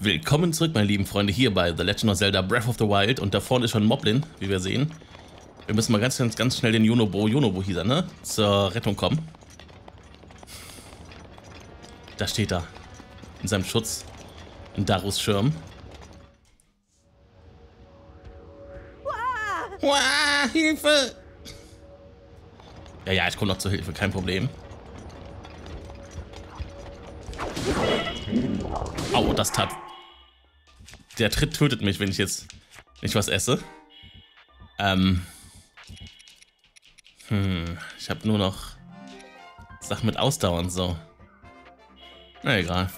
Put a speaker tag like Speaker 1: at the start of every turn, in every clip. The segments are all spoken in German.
Speaker 1: Willkommen zurück, meine lieben Freunde, hier bei The Legend of Zelda Breath of the Wild. Und da vorne ist schon Moblin, wie wir sehen. Wir müssen mal ganz, ganz, ganz schnell den Yonobo, Yonobo hieß er, ne? Zur Rettung kommen. Da steht er. In seinem Schutz. In Darus Schirm. Wow, Hilfe! Ja, ja, ich komme noch zur Hilfe, kein Problem. Au, das tat. Der Tritt tötet mich, wenn ich jetzt nicht was esse. Ähm. Hm, ich habe nur noch Sachen mit Ausdauer und so. Na egal.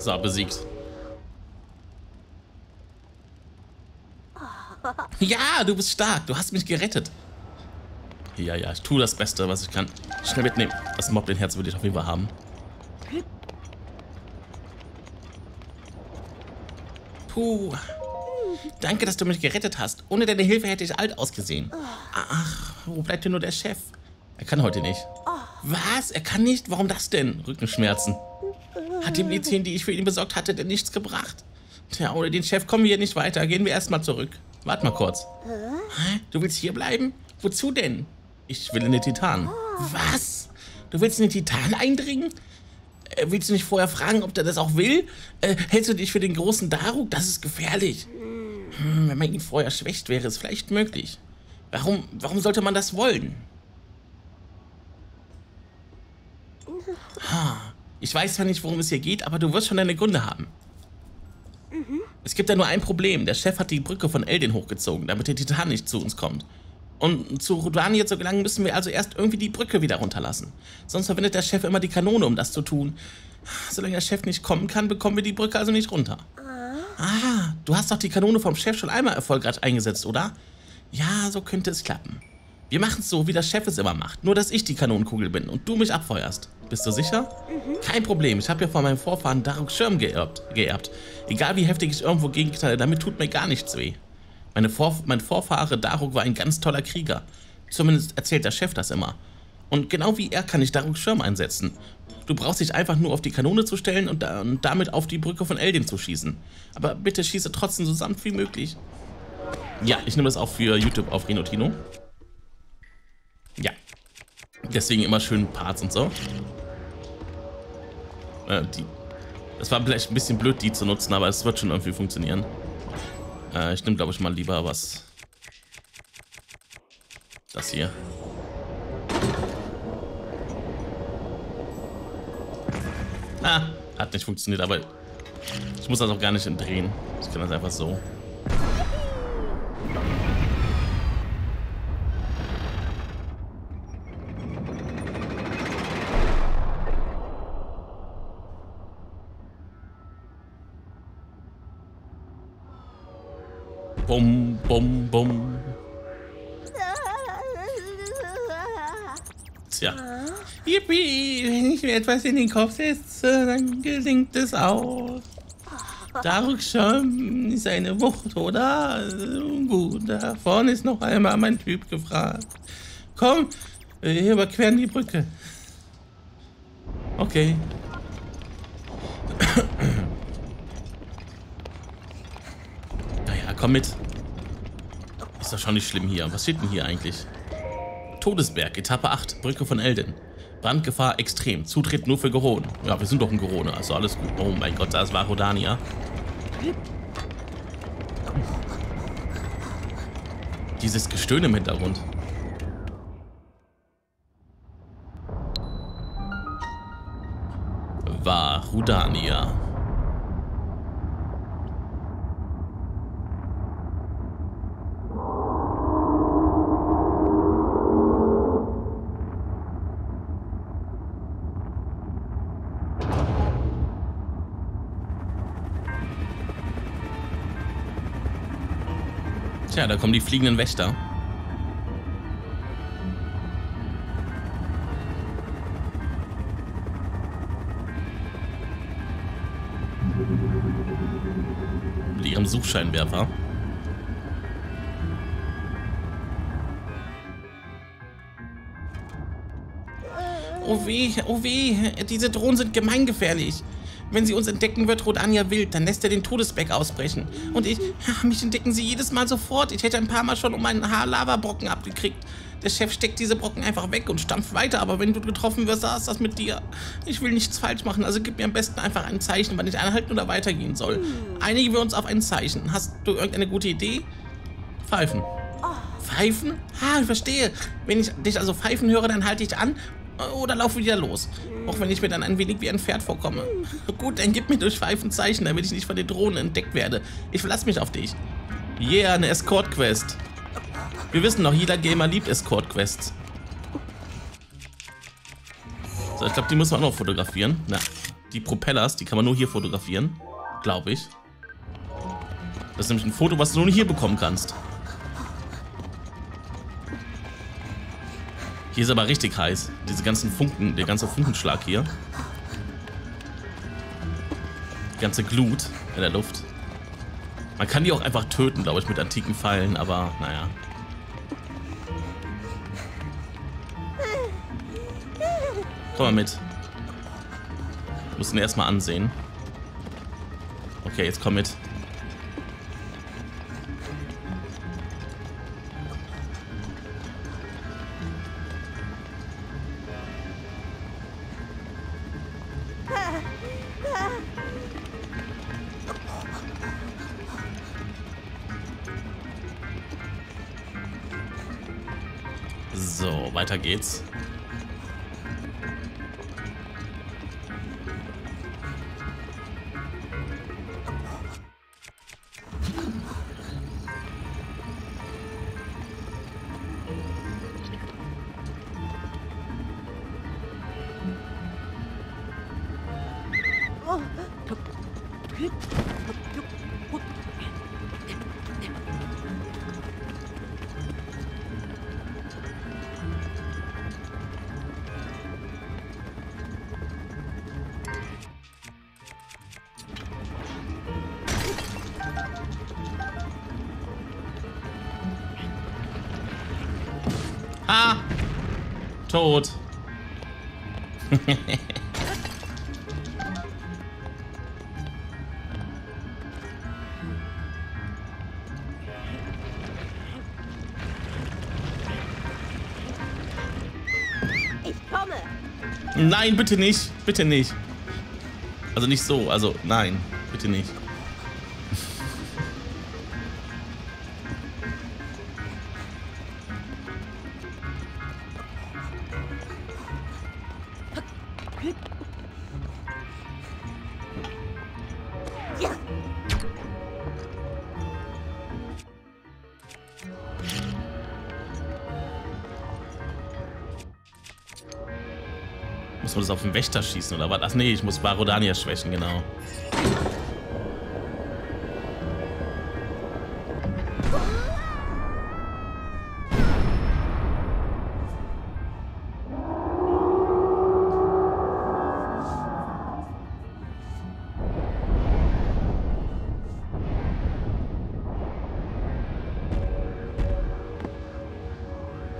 Speaker 1: So, besiegt. Ja, du bist stark. Du hast mich gerettet. Ja, ja, ich tue das Beste, was ich kann. Schnell mitnehmen. Das Mob den Herz würde ich auf jeden Fall haben. Puh. Danke, dass du mich gerettet hast. Ohne deine Hilfe hätte ich alt ausgesehen. Ach, wo bleibt denn nur der Chef? Er kann heute nicht. Was? Er kann nicht? Warum das denn? Rückenschmerzen. Hat die Medizin, die ich für ihn besorgt hatte, denn nichts gebracht? Tja, ohne den Chef kommen wir hier nicht weiter. Gehen wir erstmal zurück. Warte mal kurz. Hä? Du willst hier bleiben? Wozu denn? Ich will in den Titan. Was? Du willst in den Titan eindringen? Äh, willst du nicht vorher fragen, ob der das auch will? Äh, hältst du dich für den großen Daruk? Das ist gefährlich. Hm, wenn man ihn vorher schwächt, wäre es vielleicht möglich. Warum, warum sollte man das wollen? Ha. Ich weiß zwar nicht, worum es hier geht, aber du wirst schon deine Gründe haben. Mhm. Es gibt ja nur ein Problem. Der Chef hat die Brücke von Eldin hochgezogen, damit der Titan nicht zu uns kommt. Und zu Rudania zu gelangen, müssen wir also erst irgendwie die Brücke wieder runterlassen. Sonst verwendet der Chef immer die Kanone, um das zu tun. Solange der Chef nicht kommen kann, bekommen wir die Brücke also nicht runter. Ah, du hast doch die Kanone vom Chef schon einmal erfolgreich eingesetzt, oder? Ja, so könnte es klappen. Wir machen es so, wie der Chef es immer macht. Nur, dass ich die Kanonenkugel bin und du mich abfeuerst. Bist du sicher? Mhm. Kein Problem. Ich habe ja von meinem Vorfahren Daruk Schirm geerbt, geerbt. Egal wie heftig ich irgendwo gegenknalle, damit tut mir gar nichts weh. Meine Vor mein Vorfahre Daruk war ein ganz toller Krieger. Zumindest erzählt der Chef das immer. Und genau wie er kann ich Daruk Schirm einsetzen. Du brauchst dich einfach nur auf die Kanone zu stellen und, da und damit auf die Brücke von Eldin zu schießen. Aber bitte schieße trotzdem so sanft wie möglich. Ja, ich nehme das auch für YouTube auf Renotino. Deswegen immer schön Parts und so. Äh, die. Es war vielleicht ein bisschen blöd, die zu nutzen, aber es wird schon irgendwie funktionieren. Äh, ich nehme, glaube ich, mal lieber was. Das hier. Ah, hat nicht funktioniert, aber ich muss das auch gar nicht entdrehen. Ich kann das einfach so. Mir etwas in den Kopf setze, dann gelingt es auch. Daruk schon ist eine Wucht, oder? Gut, da vorne ist noch einmal mein Typ gefragt. Komm, wir überqueren die Brücke. Okay. komm mit. Ist doch schon nicht schlimm hier. Was steht denn hier eigentlich? Todesberg, Etappe 8, Brücke von Elden. Brandgefahr extrem. Zutritt nur für Geron. Ja, wir sind doch in Gerone, also alles gut. Oh mein Gott, das war Rodania. Dieses Gestöhn im Hintergrund. War da kommen die fliegenden Wächter. Mit ihrem Suchscheinwerfer. Oh weh, oh weh, diese Drohnen sind gemeingefährlich. Wenn sie uns entdecken, wird Rodania wild. Dann lässt er den Todesbeck ausbrechen. Und ich, mich entdecken sie jedes Mal sofort. Ich hätte ein paar Mal schon um einen Haar Lavabrocken abgekriegt. Der Chef steckt diese Brocken einfach weg und stampft weiter. Aber wenn du getroffen wirst, saß das mit dir. Ich will nichts falsch machen, also gib mir am besten einfach ein Zeichen, wann ich anhalten oder weitergehen soll. Einigen wir uns auf ein Zeichen. Hast du irgendeine gute Idee? Pfeifen. Pfeifen? Ha, ich verstehe. Wenn ich dich also pfeifen höre, dann halte ich an oder laufe wieder los. Auch wenn ich mir dann ein wenig wie ein Pferd vorkomme. Gut, dann gib mir durch Pfeifen Zeichen, damit ich nicht von den Drohnen entdeckt werde. Ich verlasse mich auf dich. Yeah, eine Escort-Quest. Wir wissen doch, jeder Gamer liebt Escort-Quests. So, ich glaube, die müssen wir auch noch fotografieren. Na, die Propellers, die kann man nur hier fotografieren. Glaube ich. Das ist nämlich ein Foto, was du nur hier bekommen kannst. Hier ist aber richtig heiß. Diese ganzen Funken, der ganze Funkenschlag hier. Die ganze Glut in der Luft. Man kann die auch einfach töten, glaube ich, mit antiken Pfeilen, aber naja. Komm mal mit. Muss ihn erstmal ansehen. Okay, jetzt komm mit. So, weiter geht's. Tot.
Speaker 2: Ich komme.
Speaker 1: Nein, bitte nicht. Bitte nicht. Also nicht so. Also nein, bitte nicht. Den Wächter schießen oder was? Ach nee, ich muss Barodania schwächen, genau.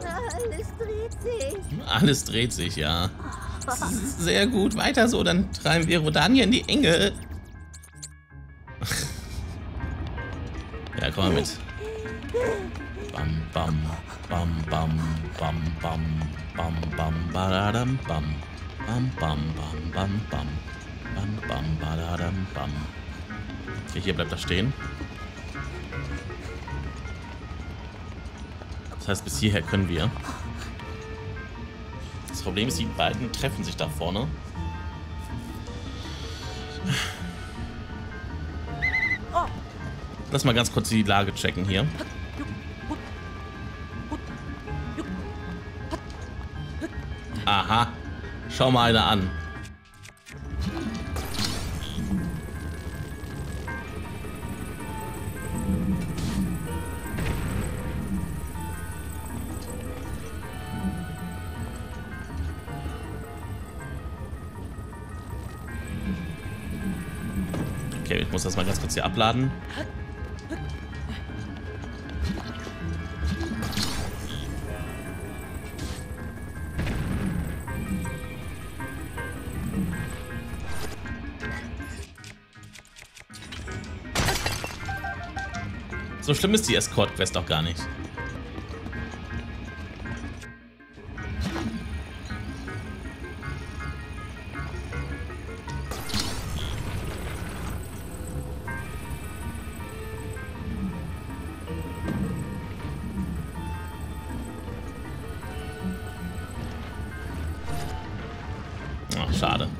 Speaker 2: Alles dreht sich.
Speaker 1: Alles dreht sich, ja. Sehr gut, weiter so, dann treiben wir Rodania in die Enge. ja, komm mal mit. Bam, bam, bam, bam, bam, bam, bam, bam, badadam, bam. Bam, bam, bam, bam, bam. Bam, bam, badadam, bam. Okay, hier bleibt er stehen. Das heißt, bis hierher können wir. Das Problem ist, die beiden treffen sich da vorne. Lass mal ganz kurz die Lage checken hier. Aha. Schau mal einer an. Muss mal ganz kurz hier abladen. So schlimm ist die Escort-Quest auch gar nicht. Schade.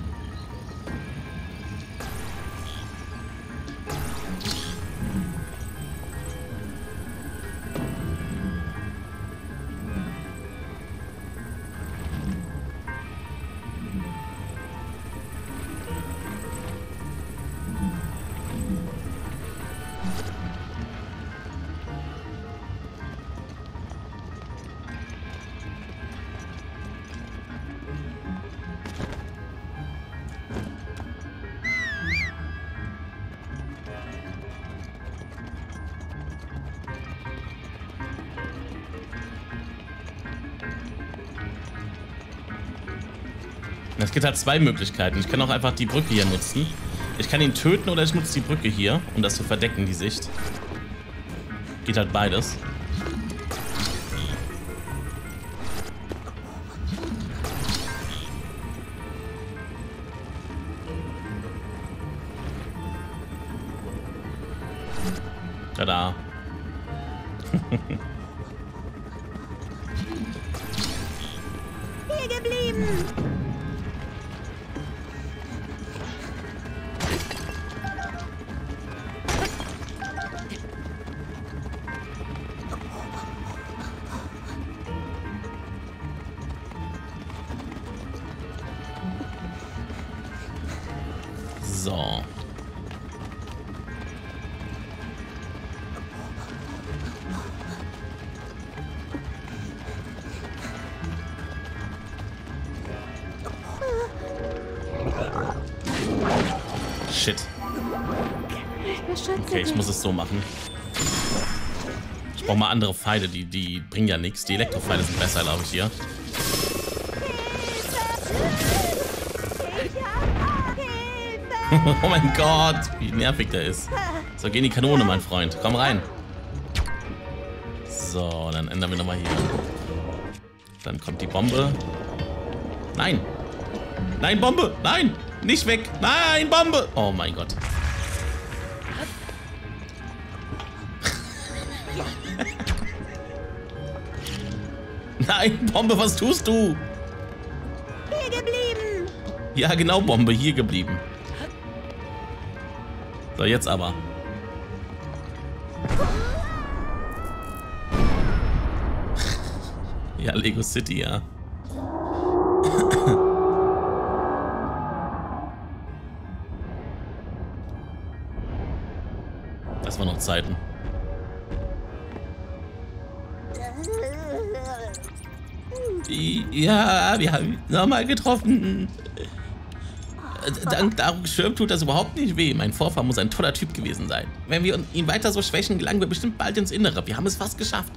Speaker 1: Es gibt halt zwei Möglichkeiten. Ich kann auch einfach die Brücke hier nutzen. Ich kann ihn töten oder ich nutze die Brücke hier, um das zu verdecken, die Sicht. Geht halt beides. Tada. So machen. Ich brauche mal andere Pfeile, die, die bringen ja nichts. Die Elektropfeile sind besser, glaube ich, hier. Oh mein Gott, wie nervig der ist. So, geh in die Kanone, mein Freund. Komm rein. So, dann ändern wir nochmal hier. Dann kommt die Bombe. Nein. Nein, Bombe. Nein. Nicht weg. Nein, Bombe. Oh mein Gott. Nein, Bombe, was tust du?
Speaker 2: Hier geblieben.
Speaker 1: Ja, genau, Bombe, hier geblieben. So, jetzt aber. Ja, Lego City, ja. Das waren noch Zeiten. Ja, wir haben ihn nochmal getroffen. Dank Daruk Schirm tut das überhaupt nicht weh. Mein Vorfahr muss ein toller Typ gewesen sein. Wenn wir ihn weiter so schwächen, gelangen wir bestimmt bald ins Innere. Wir haben es fast geschafft.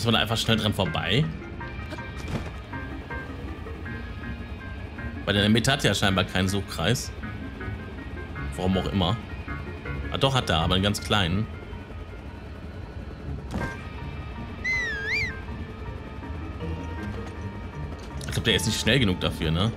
Speaker 1: Muss man da einfach schnell dran vorbei? Weil der Mitte hat ja scheinbar keinen Suchkreis. Warum auch immer. Ah, doch hat er, aber einen ganz kleinen. Ich glaube, der ist nicht schnell genug dafür, ne?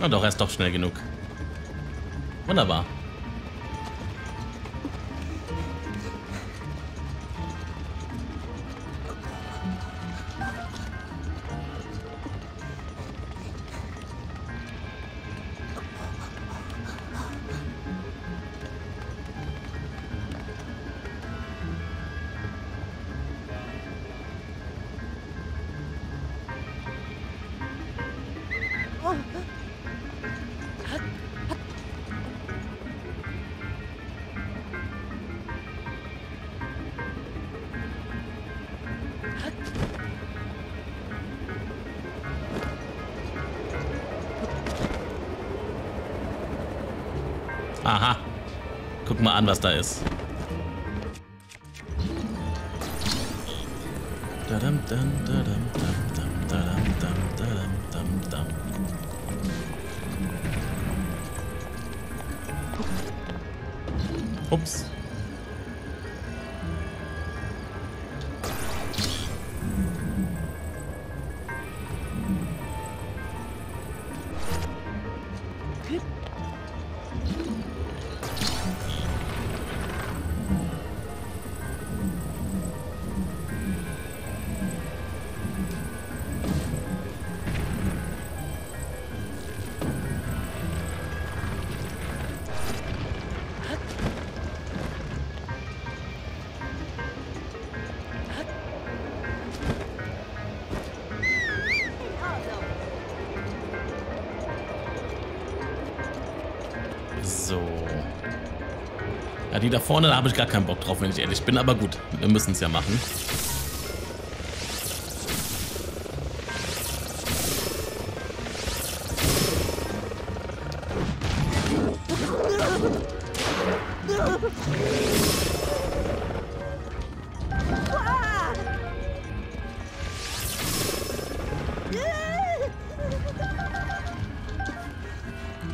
Speaker 1: Na doch, er ist doch schnell genug. Wunderbar. An, was da ist. Ups. Die da vorne, da habe ich gar keinen Bock drauf, wenn ich ehrlich bin. Aber gut, wir müssen es ja machen.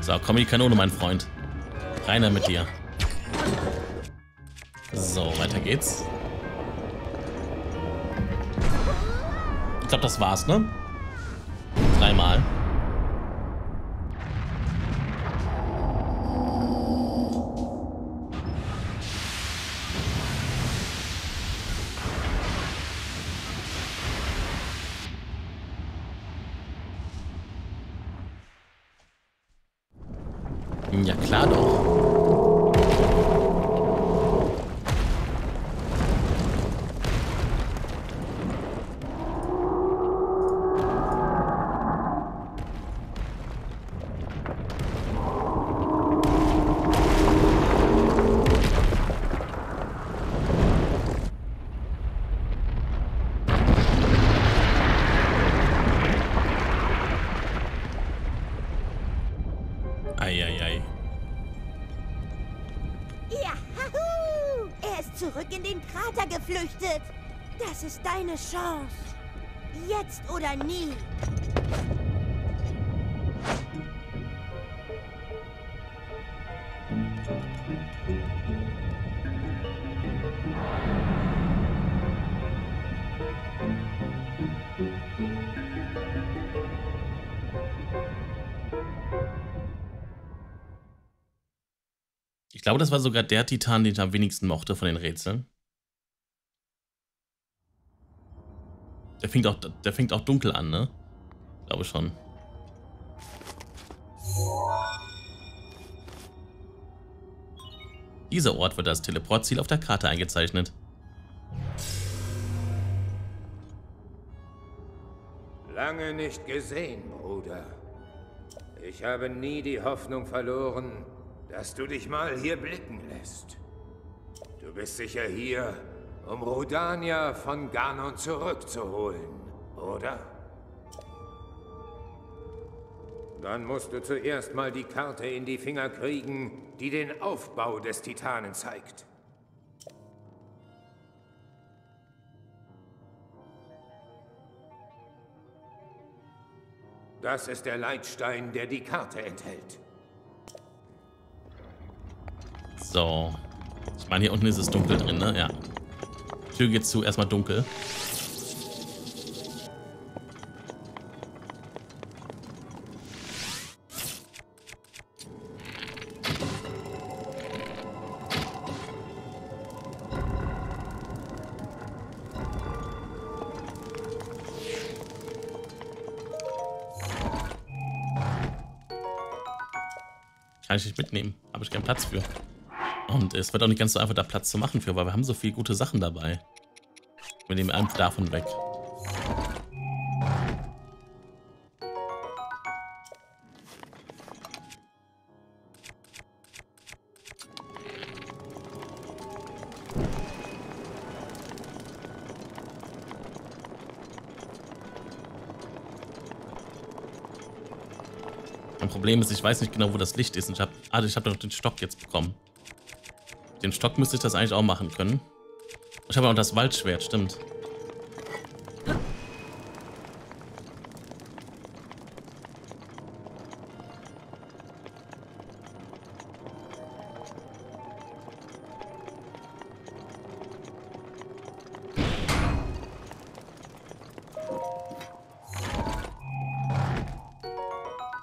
Speaker 1: So, komm in die Kanone, mein Freund. Reiner mit dir. So, weiter geht's. Ich glaube, das war's, ne? Dreimal.
Speaker 2: Zurück in den Krater geflüchtet. Das ist deine Chance. Jetzt oder nie.
Speaker 1: Glaube, das war sogar der Titan, den ich am wenigsten mochte von den Rätseln. Der fängt auch, der fängt auch dunkel an, ne? Glaube schon. Dieser Ort wird als Teleportziel auf der Karte eingezeichnet.
Speaker 3: Lange nicht gesehen, Bruder. Ich habe nie die Hoffnung verloren, dass du dich mal hier blicken lässt. Du bist sicher hier, um Rodania von Ganon zurückzuholen, oder? Dann musst du zuerst mal die Karte in die Finger kriegen, die den Aufbau des Titanen zeigt. Das ist der Leitstein, der die Karte enthält.
Speaker 1: So. Ich meine, hier unten ist es dunkel drin, ne? Ja. Tür geht zu, erstmal dunkel. Kann ich nicht mitnehmen. Habe ich keinen Platz für. Und es wird auch nicht ganz so einfach, da Platz zu machen für, weil wir haben so viele gute Sachen dabei. Wir nehmen einfach davon weg. Mein Problem ist, ich weiß nicht genau, wo das Licht ist. Und ich habe, ah, ich habe den Stock jetzt bekommen. Den Stock müsste ich das eigentlich auch machen können. Ich habe auch das Waldschwert, stimmt.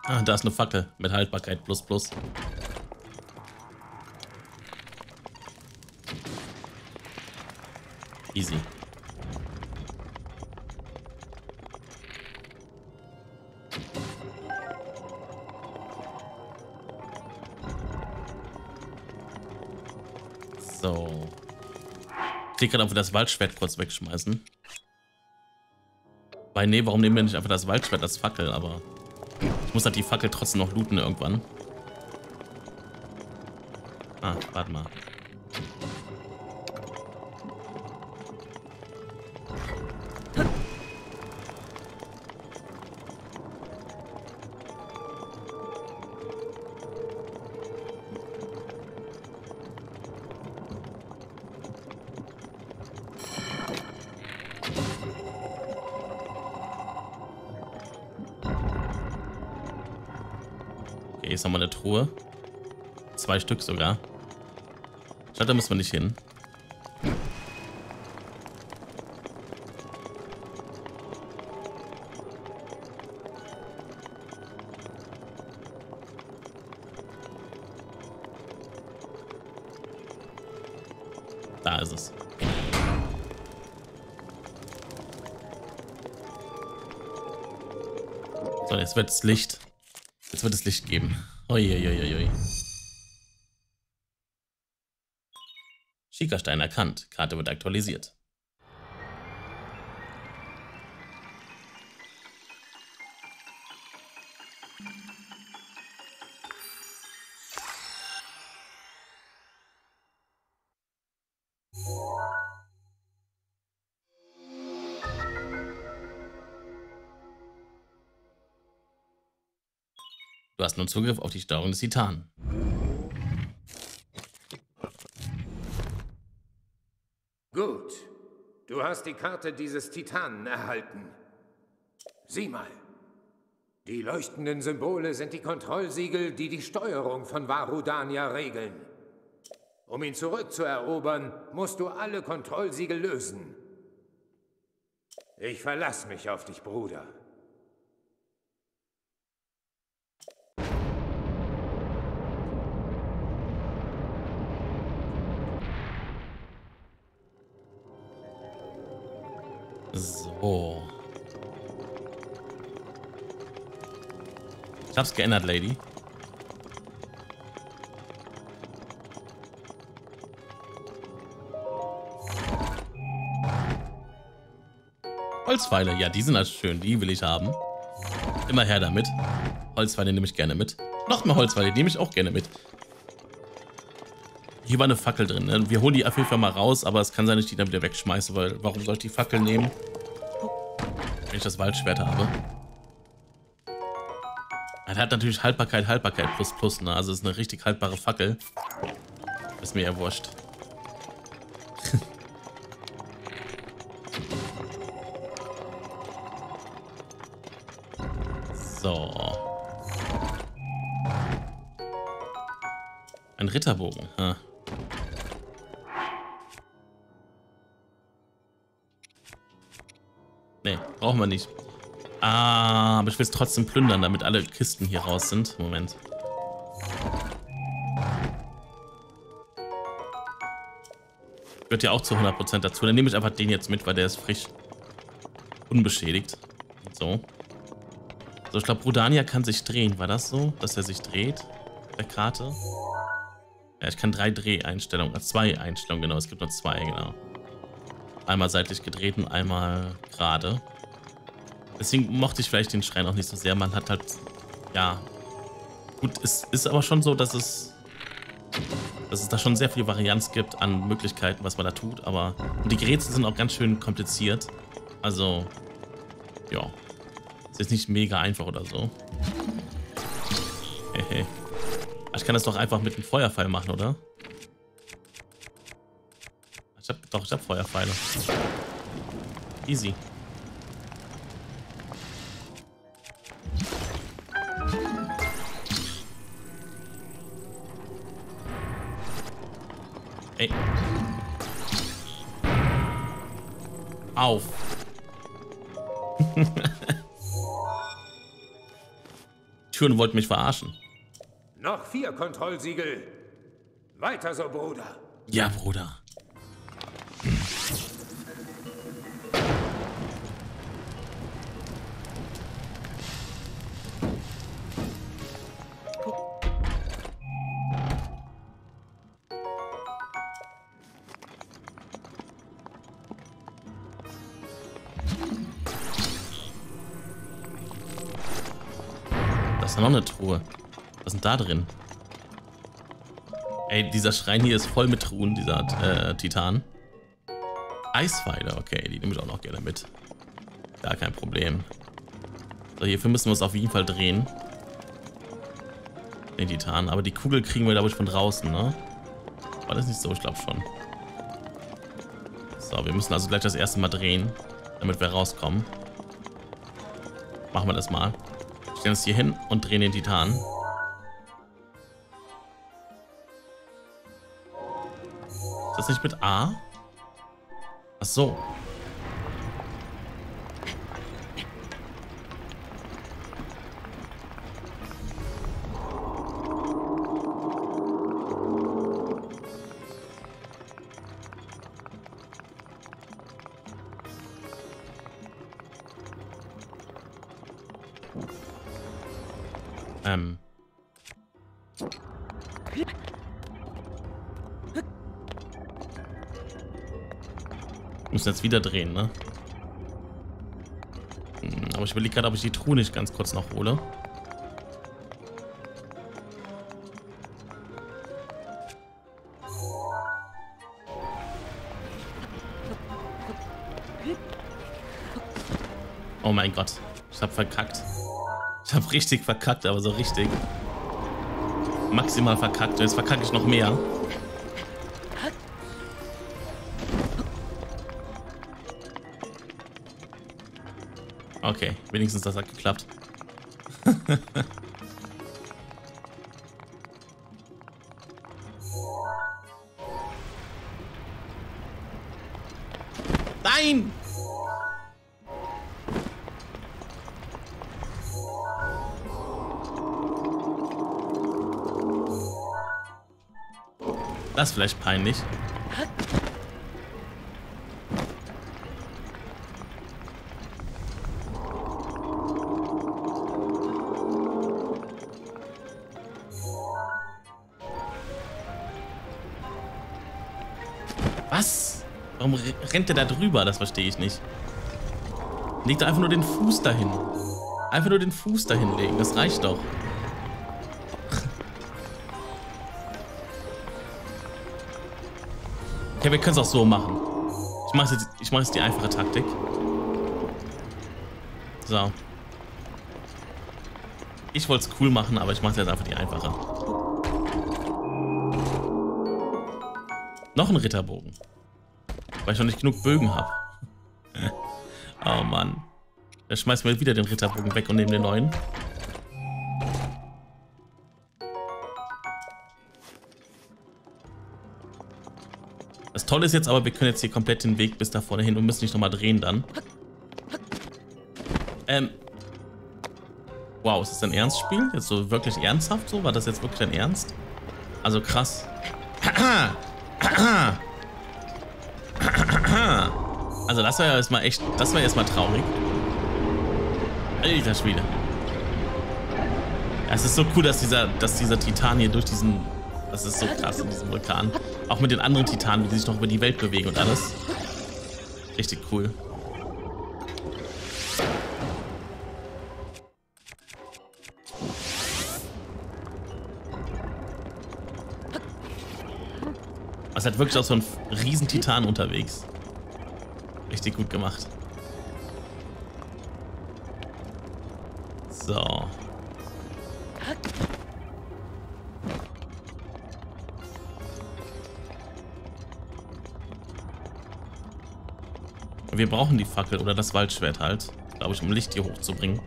Speaker 1: Ah, da ist eine Fackel mit Haltbarkeit plus plus. Easy. So. Ich gerade einfach das Waldschwert kurz wegschmeißen. Weil, nee, warum nehmen wir nicht einfach das Waldschwert als Fackel, aber... Ich muss halt die Fackel trotzdem noch looten irgendwann. Ah, warte mal. Ist nochmal eine Truhe. Zwei Stück sogar. Statt da müssen wir nicht hin. Da ist es. So, jetzt wird es Licht. Jetzt wird es Licht geben. Uiuiuiui. Schiekerstein erkannt. Karte wird aktualisiert. Du hast nun Zugriff auf die Steuerung des Titanen.
Speaker 3: Gut. Du hast die Karte dieses Titanen erhalten. Sieh mal. Die leuchtenden Symbole sind die Kontrollsiegel, die die Steuerung von Varudania regeln. Um ihn zurückzuerobern, musst du alle Kontrollsiegel lösen. Ich verlasse mich auf dich, Bruder.
Speaker 1: So. Ich hab's geändert, Lady. Holzpfeile, ja, die sind halt schön, die will ich haben. Immer her damit. Holzpfeile nehme ich gerne mit. Noch mehr Holzpfeile nehme ich auch gerne mit. Hier war eine Fackel drin. Ne? Wir holen die auf jeden Fall mal raus, aber es kann sein, dass ich die dann wieder wegschmeiße, weil warum soll ich die Fackel nehmen, ich das Waldschwert habe? Er hat natürlich Haltbarkeit, Haltbarkeit plus plus, ne? Also ist eine richtig haltbare Fackel. Ist mir ja wurscht. so. Ein Ritterbogen. Hm. Brauchen wir nicht. Ah, aber ich will es trotzdem plündern, damit alle Kisten hier raus sind. Moment. Gehört ja auch zu 100% dazu. Dann nehme ich einfach den jetzt mit, weil der ist frisch. Unbeschädigt. So. So, ich glaube, Rudania kann sich drehen. War das so, dass er sich dreht? Der Karte? Ja, ich kann drei Dreheinstellungen, äh, zwei Einstellungen, genau. Es gibt nur zwei, genau. Einmal seitlich gedreht und einmal gerade. Deswegen mochte ich vielleicht den Schrein auch nicht so sehr. Man hat halt, ja. Gut, es ist aber schon so, dass es, dass es da schon sehr viel Varianz gibt an Möglichkeiten, was man da tut. Aber und die Geräte sind auch ganz schön kompliziert. Also, ja. Ist jetzt nicht mega einfach oder so. Hehe. Ich kann das doch einfach mit einem Feuerpfeil machen, oder? Ich hab, doch, ich hab Feuerpfeile. Easy. Ey. Auf. Türen wollten mich verarschen.
Speaker 3: Noch vier Kontrollsiegel. Weiter so, Bruder.
Speaker 1: Ja, Bruder. Ist noch eine Truhe. Was denn da drin? Ey, dieser Schrein hier ist voll mit Truhen, dieser äh, Titan. Eispfeile, okay, die nehme ich auch noch gerne mit. Gar kein Problem. So, hierfür müssen wir es auf jeden Fall drehen. Den Titan. Aber die Kugel kriegen wir, glaube ich, von draußen, ne? War das nicht so? Ich glaube schon. So, wir müssen also gleich das erste Mal drehen, damit wir rauskommen. Machen wir das mal. Stellen uns hier hin und drehen den Titan. Ist das nicht mit A? Ach so. Müssen jetzt wieder drehen, ne? Hm, aber ich überlege gerade, ob ich die Truhe nicht ganz kurz noch hole. Oh mein Gott, ich hab verkackt. Ich hab richtig verkackt, aber so richtig. Maximal verkackt. Jetzt verkacke ich noch mehr. Okay, wenigstens das hat geklappt. Nein! Das ist vielleicht peinlich. Warum rennt der da drüber? Das verstehe ich nicht. Leg da einfach nur den Fuß dahin. Einfach nur den Fuß dahin legen. Das reicht doch. Okay, wir können es auch so machen. Ich mache jetzt, ich mache jetzt die einfache Taktik. So. Ich wollte es cool machen, aber ich mache jetzt einfach die einfache. Noch ein Ritterbogen. Weil ich noch nicht genug Bögen habe. oh Mann. Da schmeißen wir wieder den Ritterbogen weg und nehmen den neuen. Das Tolle ist jetzt aber, wir können jetzt hier komplett den Weg bis da vorne hin und müssen nicht nochmal drehen dann. Ähm. Wow, ist das ein Ernstspiel? Jetzt so wirklich ernsthaft so? War das jetzt wirklich ein Ernst? Also krass. Also das war ja erstmal echt, das war erstmal traurig. Alter Schwede. Es ist so cool, dass dieser, dass dieser Titan hier durch diesen, das ist so krass in diesem Vulkan. Auch mit den anderen Titanen, die sich noch über die Welt bewegen und alles. Richtig cool. Es hat wirklich auch so ein riesen Titan unterwegs. Richtig gut gemacht. So. Wir brauchen die Fackel oder das Waldschwert halt, glaube ich, um Licht hier hochzubringen.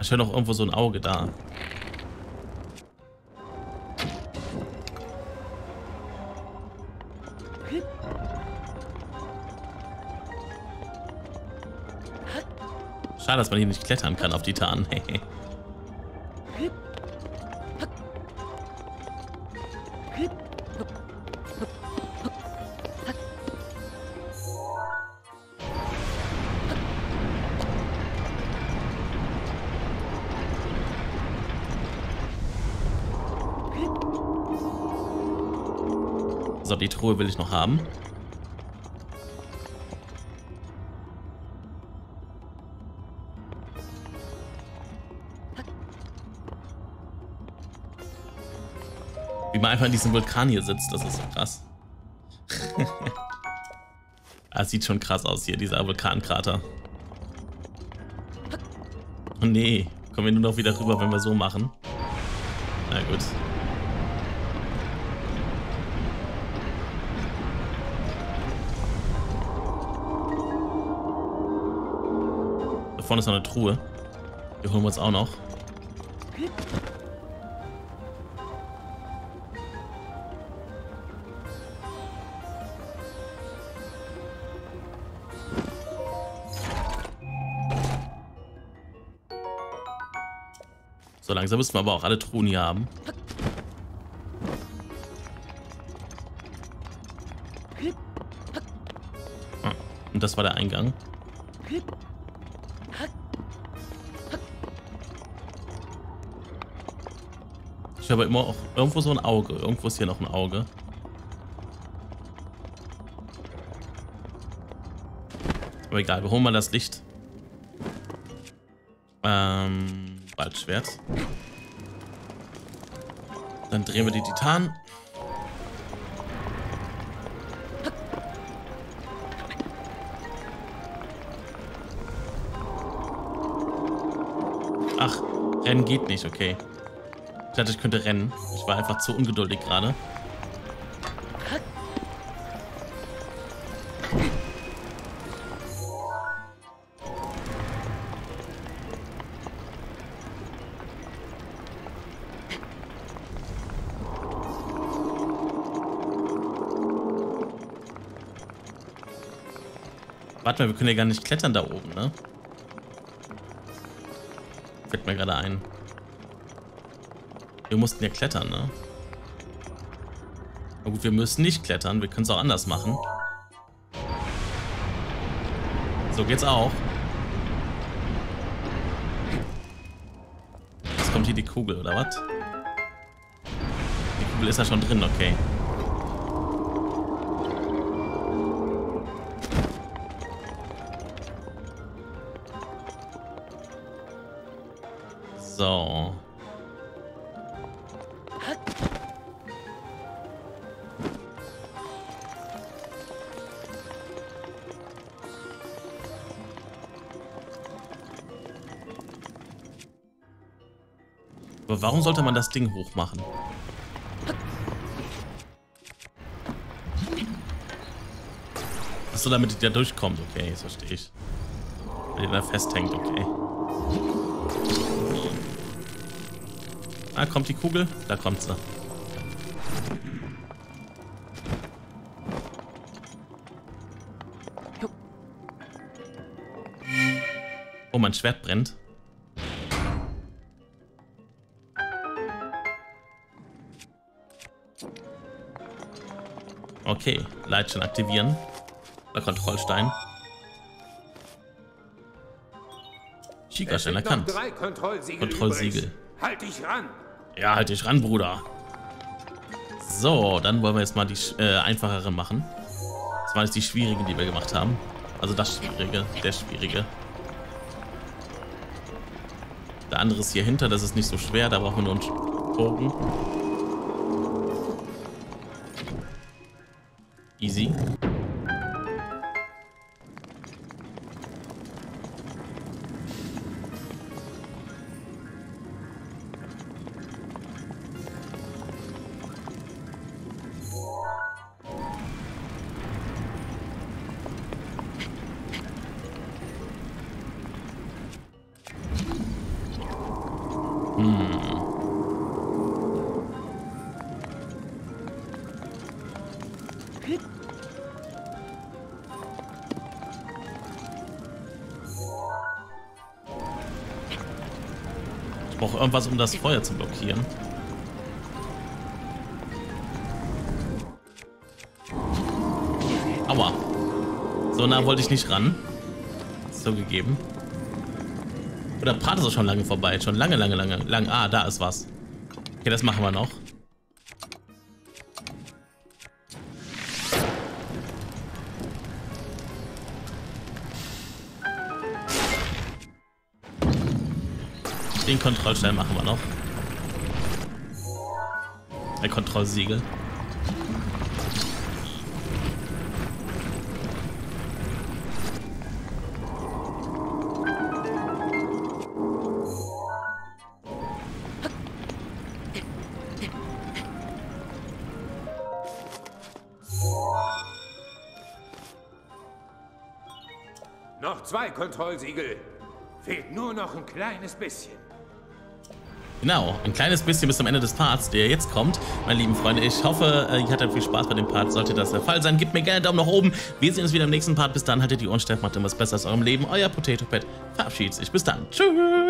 Speaker 1: Ich höre noch irgendwo so ein Auge da. Schade, dass man hier nicht klettern kann auf die Tarn. so, die Truhe will ich noch haben. Man einfach in diesem Vulkan hier sitzt, das ist so krass. das sieht schon krass aus hier, dieser Vulkankrater. Oh nee, kommen wir nur noch wieder rüber, wenn wir so machen. Na gut. Da vorne ist noch eine Truhe. Die holen wir uns auch noch. Langsam müssen wir aber auch alle Truhen hier haben. Ah, und das war der Eingang. Ich habe immer auch irgendwo so ein Auge. Irgendwo ist hier noch ein Auge. Aber egal, wir holen mal das Licht. Ähm... Waldschwert. Dann drehen wir die Titan. Ach, rennen geht nicht, okay. Ich dachte, ich könnte rennen. Ich war einfach zu ungeduldig gerade. Warte mal, wir können ja gar nicht klettern da oben, ne? Fällt mir gerade ein. Wir mussten ja klettern, ne? Na gut, wir müssen nicht klettern. Wir können es auch anders machen. So geht's auch. Jetzt kommt hier die Kugel, oder was? Die Kugel ist ja schon drin, okay. Aber warum sollte man das Ding hochmachen? Achso, damit der durchkommt. Okay, jetzt verstehe ich. Weil der da festhängt, okay. Ah, kommt die Kugel? Da kommt sie. Oh, mein Schwert brennt. Okay, Leitchen aktivieren. Oder Kontrollstein. Schickerstein erkannt.
Speaker 3: Kontrollsiegel.
Speaker 1: Kontrollsiegel.
Speaker 3: Halt dich ran!
Speaker 1: Ja, halt dich ran, Bruder. So, dann wollen wir jetzt mal die äh, einfacheren machen. Das waren jetzt die schwierigen, die wir gemacht haben. Also das Schwierige, der Schwierige. Der andere ist hier hinter, das ist nicht so schwer, da brauchen wir nur einen Bogen. Easy. Irgendwas, um das Feuer zu blockieren. Aua. So nah wollte ich nicht ran. So gegeben. Oder Part ist auch schon lange vorbei. Schon lange, lange, lange, lang. Ah, da ist was. Okay, das machen wir noch. Den Kontrollstein machen wir noch. Ein Kontrollsiegel.
Speaker 3: Noch zwei Kontrollsiegel. Fehlt nur noch ein kleines bisschen.
Speaker 1: Genau, ein kleines bisschen bis zum Ende des Parts, der jetzt kommt. Meine lieben Freunde, ich hoffe, äh, ihr hattet viel Spaß bei dem Part. Sollte das der Fall sein, gebt mir gerne einen Daumen nach oben. Wir sehen uns wieder im nächsten Part. Bis dann, haltet die Ohren steif, macht immer was Besseres aus eurem Leben. Euer Potato Pet verabschiedet sich. Bis dann. Tschüss.